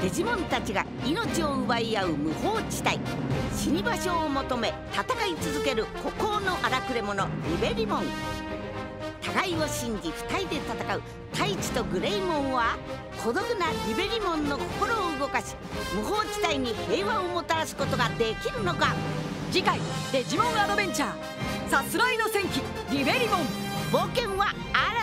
デジモンたちが命を奪い合う無法地帯。死に場所を求め戦い続ける孤高の荒くれ者リベリモン。互いを信じ2人で戦う太一とグレイモンは孤独なリベリモンの心を動かし無法地帯に平和をもたらすことができるのか。次回デジモンアドベンチャーさすらいの戦記リベリモン。冒険は新